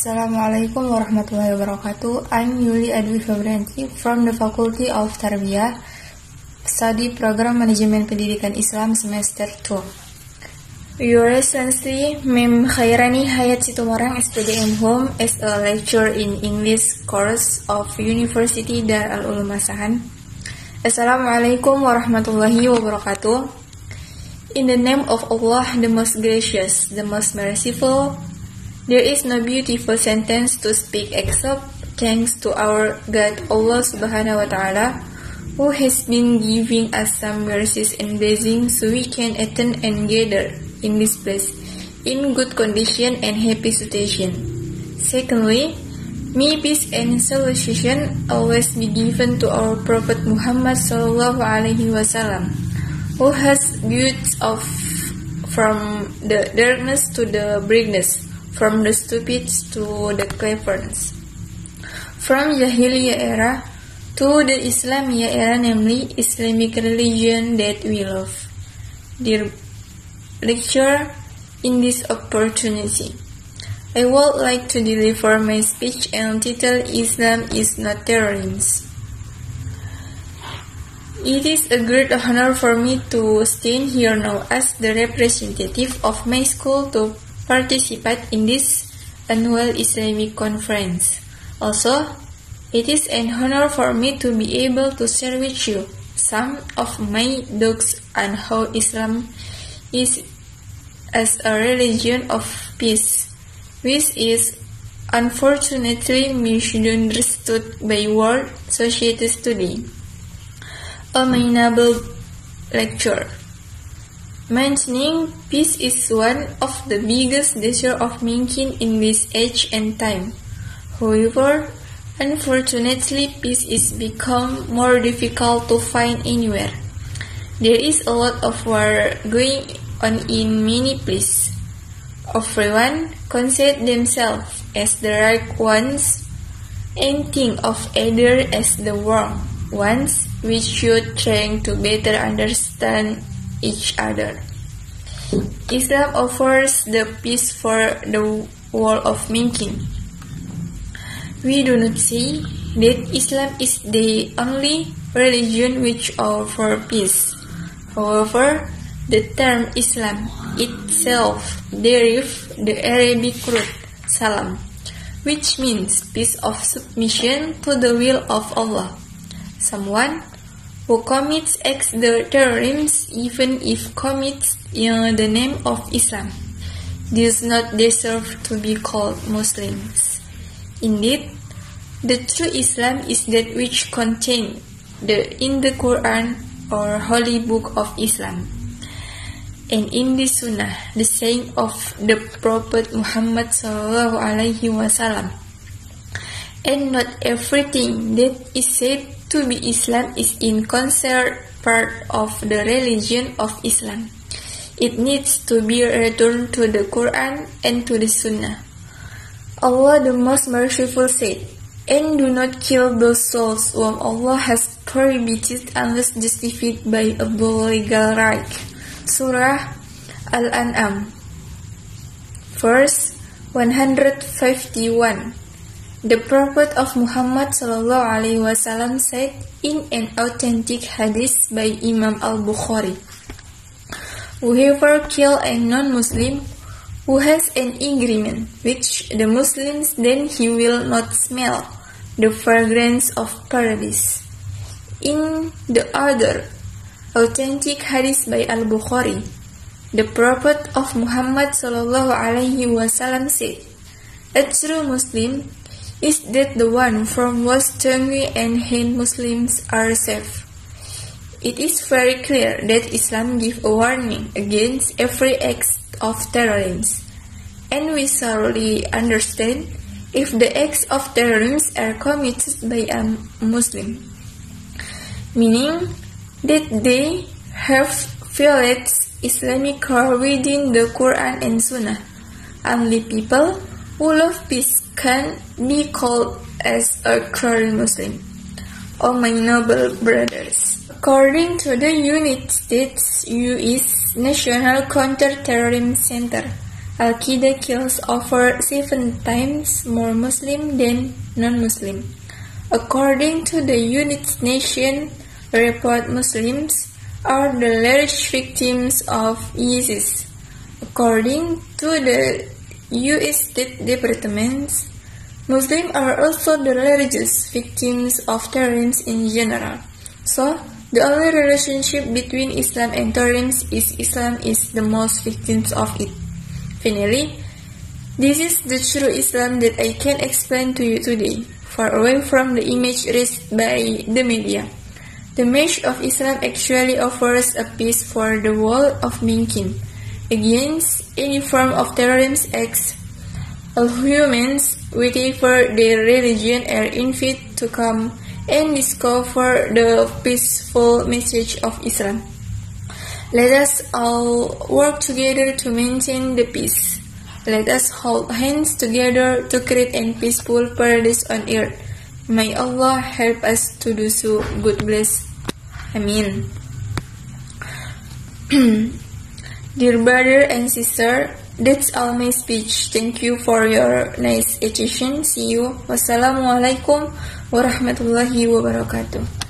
Assalamualaikum warahmatullahi wabarakatuh. I'm Yuli Adwi Febrianti from the Faculty of Tarbiyah, Study Program Manajemen Pendidikan Islam Semester 2. Your Excellency, Mem Khairani Hayat Situmorang SPDM Home as a lecturer in English course of University Dar Al Ulum Asahan. Assalamualaikum warahmatullahi wabarakatuh. In the name of Allah, the most gracious, the most merciful, There is no beautiful sentence to speak except thanks to our God Allah subhanahu wa ta'ala who has been giving us some mercies and blessings so we can attend and gather in this place in good condition and happy situation. Secondly, may peace and salvation always be given to our Prophet Muhammad sallallahu alaihi wasallam, who has built us from the darkness to the brightness from the stupids to the cleverness. From Jahiliyyah era to the Islamiyah era, namely Islamic religion that we love. Dear lecture, in this opportunity, I would like to deliver my speech entitled Islam is not terrorism. It is a great honor for me to stand here now as the representative of my school to participate in this annual Islamic conference. Also, it is an honor for me to be able to share with you some of my thoughts on how Islam is as a religion of peace, which is unfortunately misunderstood by world societies today. A noble lecture. Mentioning peace is one of the biggest desire of mankind in this age and time. However, unfortunately, peace is become more difficult to find anywhere. There is a lot of war going on in many places. Everyone consider themselves as the right ones and think of other as the wrong ones, which should try to better understand each other. Islam offers the peace for the world of mankind. We do not say that Islam is the only religion which offers peace. However, the term Islam itself derives the Arabic root salam, which means peace of submission to the will of Allah. Someone who commits acts the terrorism even if commits in the name of Islam does not deserve to be called Muslims. Indeed, the true Islam is that which contained the, in the Quran or holy book of Islam and in the Sunnah, the saying of the Prophet Muhammad sallallahu alaihi wasallam. And not everything that is said to be Islam is in concert part of the religion of Islam. It needs to be returned to the Quran and to the Sunnah. Allah the most merciful said, And do not kill those souls whom Allah has prohibited unless justified by a legal right. Surah Al-An'am Verse 151 the Prophet of Muhammad Sallallahu Alaihi wasallam said in an authentic hadith by Imam al-Bukhari, Whoever kill a non-Muslim who has an agreement which the Muslims then he will not smell the fragrance of paradise. In the other authentic hadith by al-Bukhari, the Prophet of Muhammad wasallam said, A true Muslim is that the one from whose tongue and hand Muslims are safe? It is very clear that Islam gives a warning against every act of terrorism, and we thoroughly understand if the acts of terrorism are committed by a Muslim, meaning that they have violated Islamic law within the Quran and Sunnah. Only people peace can be called as a current Muslim. Oh my noble brothers. According to the United States U.S. National Counter-Terrorism Center, Al-Qaeda kills over seven times more Muslim than non-Muslim. According to the United Nations report, Muslims are the largest victims of ISIS. According to the U.S. State Department, Muslims are also the largest victims of terrorism in general. So, the only relationship between Islam and terrorism is Islam is the most victims of it. Finally, this is the true Islam that I can explain to you today, far away from the image raised by the media. The message of Islam actually offers a peace for the world of mankind against any form of terrorism acts. All humans, whatever their religion, are invited to come and discover the peaceful message of Islam. Let us all work together to maintain the peace. Let us hold hands together to create a peaceful paradise on earth. May Allah help us to do so. God bless. Amin. Dear brother and sister, that's all my speech. Thank you for your nice attention. See you. Wassalamualaikum warahmatullahi wabarakatuh.